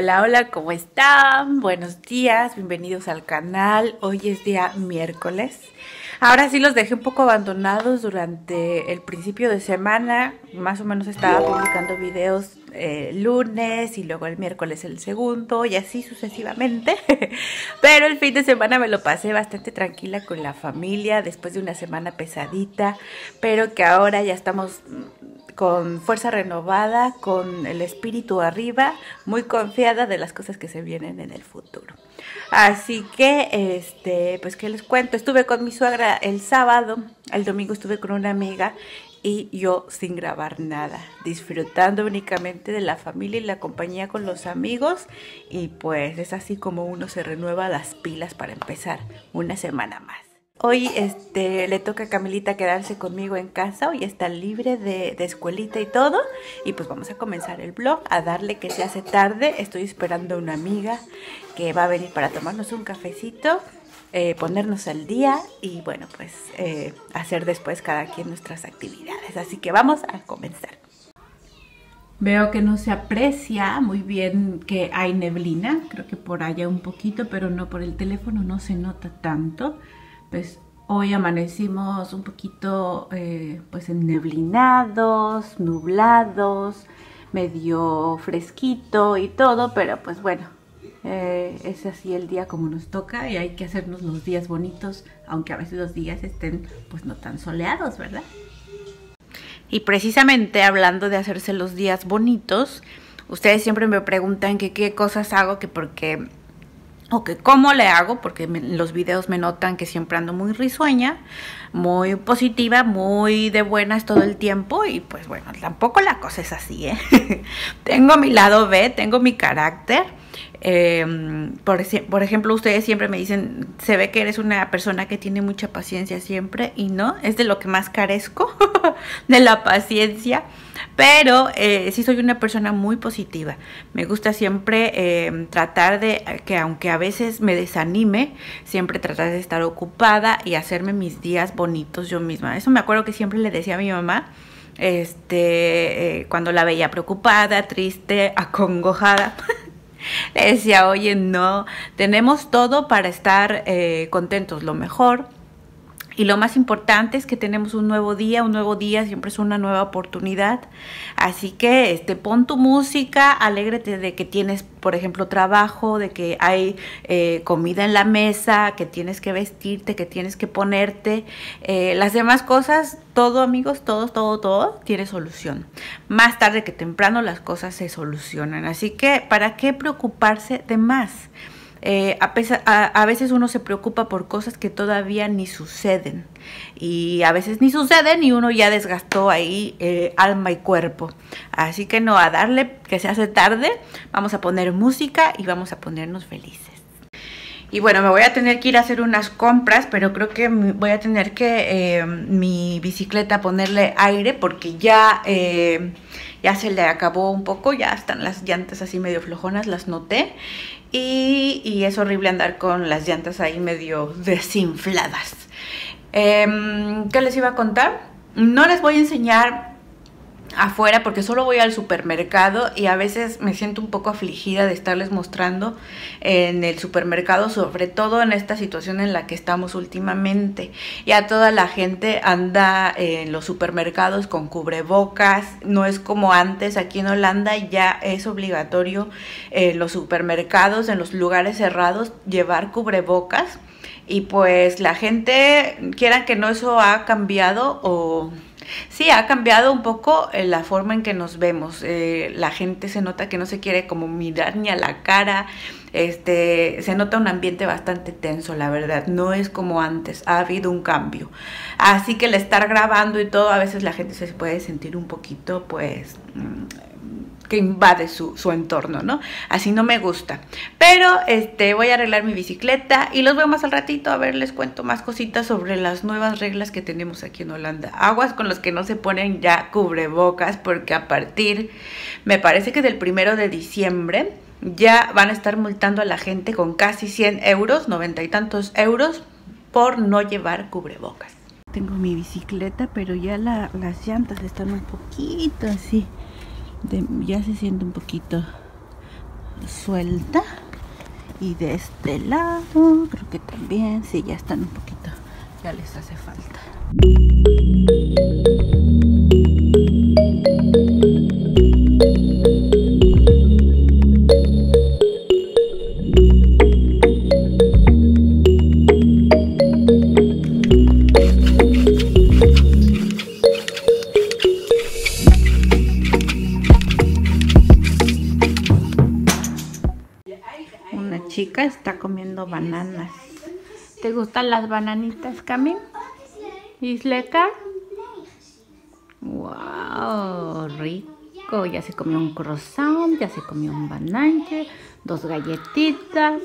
Hola, hola, ¿cómo están? Buenos días, bienvenidos al canal. Hoy es día miércoles. Ahora sí los dejé un poco abandonados durante el principio de semana. Más o menos estaba publicando videos eh, lunes y luego el miércoles el segundo y así sucesivamente. Pero el fin de semana me lo pasé bastante tranquila con la familia después de una semana pesadita. Pero que ahora ya estamos con fuerza renovada, con el espíritu arriba, muy confiada de las cosas que se vienen en el futuro. Así que, este, pues, ¿qué les cuento? Estuve con mi suegra el sábado, el domingo estuve con una amiga y yo sin grabar nada, disfrutando únicamente de la familia y la compañía con los amigos y pues es así como uno se renueva las pilas para empezar una semana más. Hoy este, le toca a Camilita quedarse conmigo en casa, hoy está libre de, escuelita y todo. Y pues vamos a comenzar el blog, a darle que se hace tarde. Estoy esperando a una amiga que va a venir para tomarnos un cafecito, eh, ponernos al día y bueno, pues eh, hacer después cada quien nuestras actividades. Así que vamos a comenzar. Veo que no se aprecia muy bien que hay neblina, creo que por allá un poquito, pero no por el teléfono no se nota tanto pues hoy amanecimos un poquito eh, pues enneblinados, nublados, medio fresquito y todo, pero pues bueno, eh, es así el día como nos toca y hay que hacernos los días bonitos, aunque a veces los días estén pues no tan soleados, ¿verdad? Y precisamente hablando de hacerse los días bonitos, ustedes siempre me preguntan que qué cosas hago, que porque o que cómo le hago, porque los videos me notan que siempre ando muy risueña, muy positiva, muy de buenas todo el tiempo y pues bueno, tampoco la cosa es así, ¿eh? tengo mi lado B, tengo mi carácter. Em, por, ejemplo, ustedes siempre me dicen, se ve que eres una persona que tiene mucha paciencia siempre y no, es de lo que más carezco, de la paciencia. Pero eh, sí soy una persona muy positiva. Me gusta siempre em, tratar de que aunque a veces me desanime, siempre tratar de estar ocupada y hacerme mis días bonitos yo misma. Eso me acuerdo que siempre le decía a mi mamá este, eh, cuando la veía preocupada, triste, acongojada. Le decía, oye, no, tenemos todo para estar eh, contentos, lo mejor y lo más importante es que tenemos un nuevo día, un nuevo día siempre es una nueva oportunidad. Así que este, pon tu música, alégrate de que tienes, por ejemplo, trabajo, de que hay eh, comida en la mesa, que tienes que vestirte, que tienes que ponerte. Eh, las demás cosas, todo amigos, todo, todo, todo tiene solución. Más tarde que temprano las cosas se solucionan. Así que, ¿para qué preocuparse de más? Eh, a, veces uno se preocupa por cosas que todavía ni suceden y a veces ni suceden y uno ya desgastó ahí eh, alma y cuerpo. Así que no, a darle que se hace tarde, vamos a poner música y vamos a ponernos felices. Y bueno, me voy a tener que ir a hacer unas compras, pero creo que voy a tener que eh, mi bicicleta ponerle aire porque ya, ya se le acabó un poco, ya están las llantas así medio flojonas, las noté. Y, es horrible andar con las llantas ahí medio desinfladas. Em, ¿Qué les iba a contar? No les voy a enseñar afuera porque solo voy al supermercado y a veces me siento un poco afligida de estarles mostrando en el supermercado, sobre todo en esta situación en la que estamos últimamente. Ya toda la gente anda en los supermercados con cubrebocas, no es como antes, aquí en Holanda ya es obligatorio en los supermercados, en los lugares cerrados, llevar cubrebocas y pues la gente, quieran que no, eso ha cambiado o Sí, ha cambiado un poco eh, la forma en que nos vemos. Eh, la gente se nota que no se quiere como mirar ni a la cara. Este, se nota un ambiente bastante tenso, la verdad. No es como antes. Ha habido un cambio. Así que el estar grabando y todo, a veces la gente se puede sentir un poquito, pues, mm, que invade su, entorno, ¿no? Así no me gusta. Pero este, voy a arreglar mi bicicleta y los veo más al ratito. A ver, les cuento más cositas sobre las nuevas reglas que tenemos aquí en Holanda. Aguas con los que no se ponen ya cubrebocas porque a partir, me parece que del primero de diciembre, ya van a estar multando a la gente con casi 100 euros, 90 y tantos euros, por no llevar cubrebocas. Tengo mi bicicleta, pero ya las llantas están un poquito así ya se siente un poquito suelta. Y de este lado, creo que también, sí, ya están un poquito, ya les hace falta. Bananas. ¿Te gustan las bananitas, Cami? ¿Isleca? ¡Wow! Rico. Ya se comió un croissant, ya se comió un bananche, dos galletitas.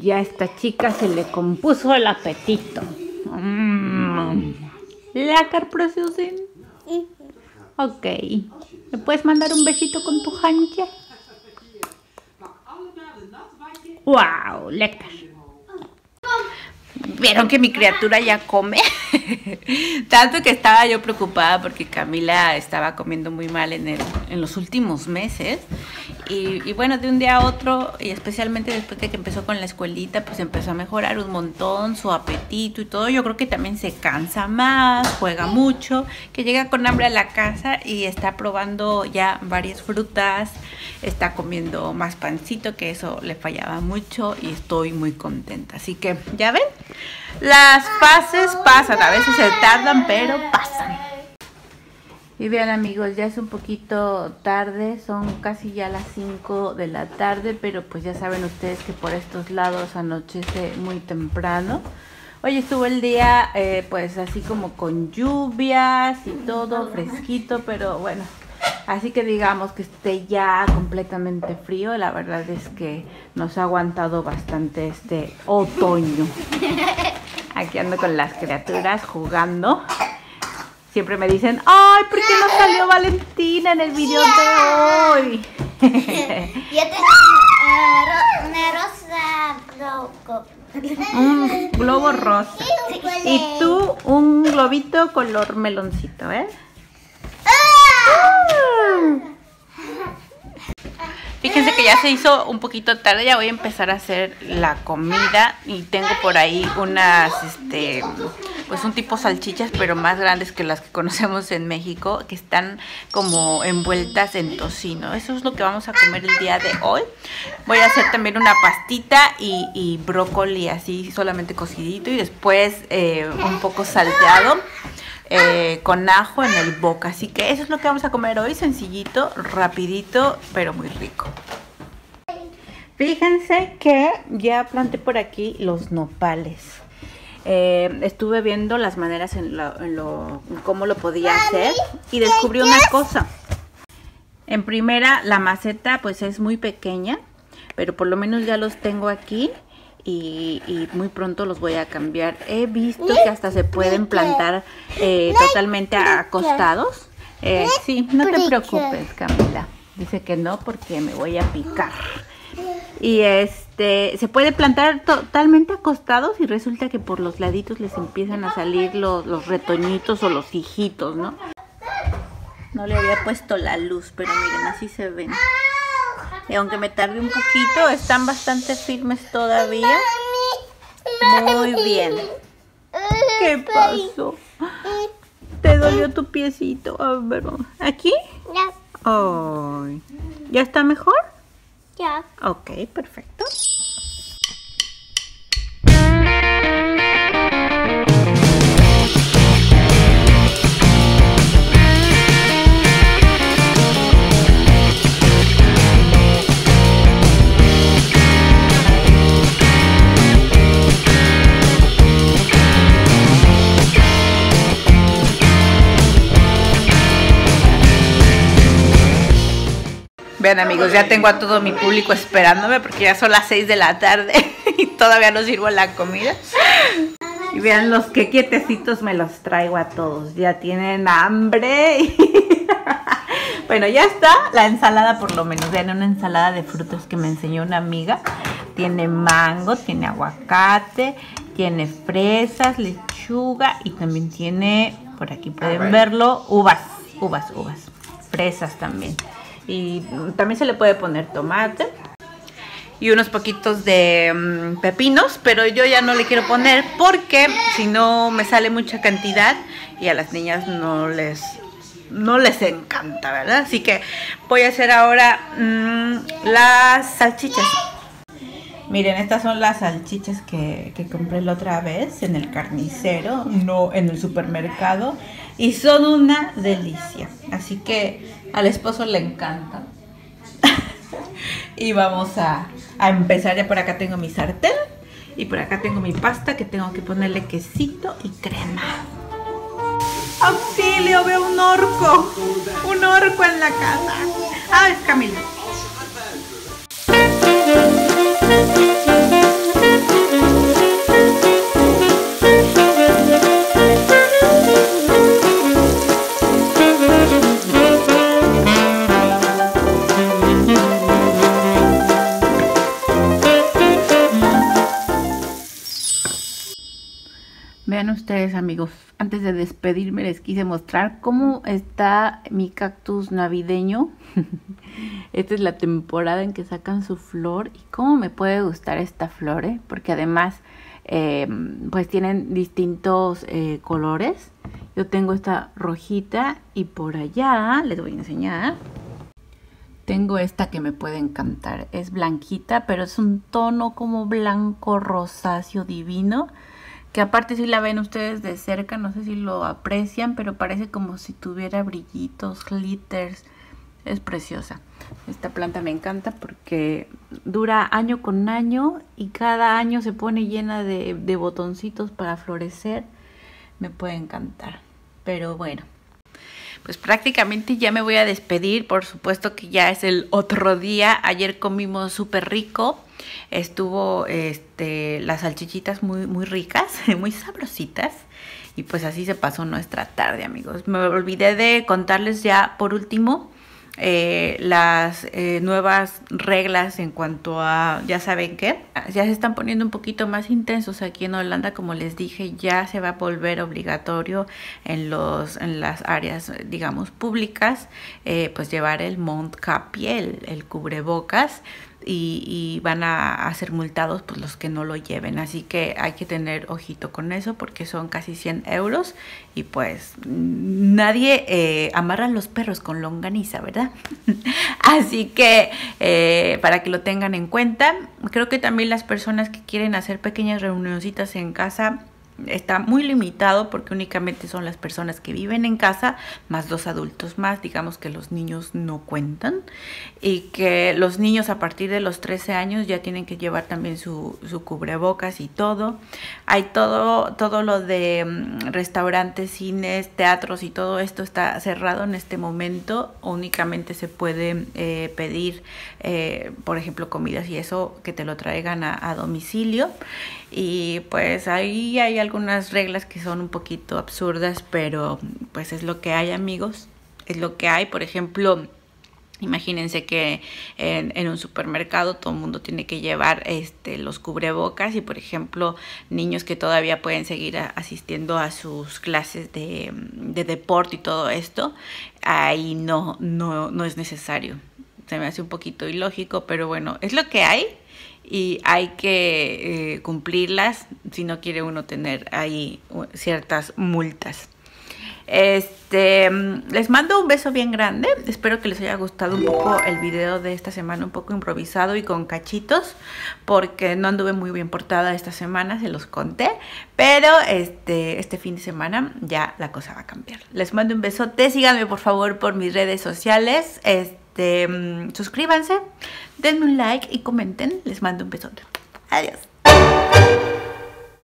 Ya a esta chica se le compuso el apetito. Mm. ¿Lecar preciosin? Ok. ¿Me puedes mandar un besito con tu hanche? ¡Wow! Lecker. Vieron que mi criatura ya come. Tanto que estaba yo preocupada porque Camila estaba comiendo muy mal en, el, en los últimos meses. Y, y, bueno, de un día a otro, y especialmente después de que empezó con la escuelita, pues empezó a mejorar un montón su apetito y todo. Yo creo que también se cansa más, juega mucho, que llega con hambre a la casa y está probando ya varias frutas, está comiendo más pancito, que eso le fallaba mucho y estoy muy contenta. Así que, ¿ya ven? Las fases pasan, a veces se tardan, pero pasan. Y vean amigos, ya es un poquito tarde, son casi ya las 5 de la tarde, pero pues ya saben ustedes que por estos lados anochece muy temprano. Hoy estuvo el día eh, pues así como con lluvias y todo fresquito, pero bueno, así que digamos que esté ya completamente frío, la verdad es que nos ha aguantado bastante este otoño. Aquí ando con las criaturas jugando siempre me dicen, ay, ¿por qué no salió Valentina en el video de hoy? Yo tengo rosa globo. Un globo rosa. Y tú un globito color meloncito, ¿eh? Fíjense que ya se hizo un poquito tarde, ya voy a empezar a hacer la comida y tengo por ahí unas, este, pues un tipo salchichas, pero más grandes que las que conocemos en México, que están como envueltas en tocino. Eso es lo que vamos a comer el día de hoy. Voy a hacer también una pastita y, brócoli así solamente cocidito y después eh, un poco salteado. Eh, con ajo en el boca. Así que eso es lo que vamos a comer hoy, sencillito, rapidito, pero muy rico. Fíjense que ya planté por aquí los nopales. Eh, estuve viendo las maneras en, lo, en lo, cómo lo podía hacer y descubrí una cosa. En primera, la maceta pues es muy pequeña, pero por lo menos ya los tengo aquí y, y, muy pronto los voy a cambiar. He visto que hasta se pueden plantar eh, totalmente acostados. Eh, sí, no te preocupes, Camila. Dice que no porque me voy a picar. Y este, se puede plantar totalmente acostados y resulta que por los laditos les empiezan a salir los, los retoñitos o los hijitos, ¿no? No le había puesto la luz, pero miren, así se ven. Y aunque me tarde un poquito, están bastante firmes todavía. Muy bien. ¿Qué pasó? ¿Te dolió tu piecito? A ver, ¿aquí? Ya. Ay. ¿Ya está mejor? Ya. Ok, perfecto. Vean amigos, ya tengo a todo mi público esperándome porque ya son las 6 de la tarde y todavía no sirvo la comida. Y vean los que quietecitos me los traigo a todos. Ya tienen hambre. bueno, ya está la ensalada por lo menos. Vean una ensalada de frutos que me enseñó una amiga. Tiene mango, tiene aguacate, tiene fresas, lechuga y también tiene, por aquí pueden verlo, uvas, uvas, uvas. Fresas también y también se le puede poner tomate y unos poquitos de mm, pepinos, pero yo ya no le quiero poner porque si no me sale mucha cantidad y a las niñas no les no les encanta, ¿verdad? Así que voy a hacer ahora mm, las salchichas. Miren, estas son las salchichas que, que, compré la otra vez en el carnicero, no en el supermercado. Y son una delicia. Así que al esposo le encanta. y vamos a, a empezar. Ya por acá tengo mi sartén. Y por acá tengo mi pasta que tengo que ponerle quesito y crema. ¡Auxilio! Veo un orco. Un orco en la casa. Ah, es Camila. Despedirme les quise mostrar cómo está mi cactus navideño. esta es la temporada en que sacan su flor y cómo me puede gustar esta flor, ¿eh? porque además eh, pues tienen distintos eh, colores. Yo tengo esta rojita y por allá les voy a enseñar. Tengo esta que me puede encantar. Es blanquita, pero es un tono como blanco rosáceo divino que aparte si la ven ustedes de cerca, no sé si lo aprecian, pero parece como si tuviera brillitos, glitters, es preciosa. Esta planta me encanta porque dura año con año y cada año se pone llena de, botoncitos para florecer, me puede encantar, pero bueno. Pues prácticamente ya me voy a despedir, por supuesto que ya es el otro día, ayer comimos súper rico, estuvo este, las salchichitas muy, muy ricas, muy sabrositas. Y pues así se pasó nuestra tarde, amigos. Me olvidé de contarles ya por último eh, las eh, nuevas reglas en cuanto a, ya saben qué, ya se están poniendo un poquito más intensos aquí en Holanda, como les dije, ya se va a volver obligatorio en, los, en las áreas, digamos, públicas, eh, pues llevar el Mondkapje, el, el cubrebocas y, van a, ser multados pues los que no lo lleven. Así que hay que tener ojito con eso porque son casi 100 euros y pues nadie eh, amarra los perros con longaniza, ¿verdad? Así que eh, para que lo tengan en cuenta, creo que también las personas que quieren hacer pequeñas reunioncitas en casa está muy limitado porque únicamente son las personas que viven en casa más dos adultos más, digamos que los niños no cuentan. Y que los niños a partir de los 13 años ya tienen que llevar también su, su cubrebocas y todo. Hay todo, todo lo de mm, restaurantes, cines, teatros y todo esto está cerrado en este momento, únicamente se puede eh, pedir, eh, por ejemplo, comidas y eso que te lo traigan a, a domicilio. Y pues ahí hay algunas reglas que son un poquito absurdas, pero pues es lo que hay amigos, es lo que hay, por ejemplo... Imagínense que en, un supermercado todo el mundo tiene que llevar este, los cubrebocas y, por ejemplo, niños que todavía pueden seguir asistiendo a sus clases de, de, deporte y todo esto, ahí no, no, no es necesario. Se me hace un poquito ilógico, pero bueno, es lo que hay y hay que eh, cumplirlas si no quiere uno tener ahí ciertas multas. Este, les mando un beso bien grande. Espero que les haya gustado un poco el video de esta semana, un poco improvisado y con cachitos, porque no anduve muy bien portada esta semana, se los conté. Pero este, este fin de semana ya la cosa va a cambiar. Les mando un besote. Síganme por favor por mis redes sociales. Este, mm, suscríbanse, denme un like y comenten. Les mando un besote. Adiós.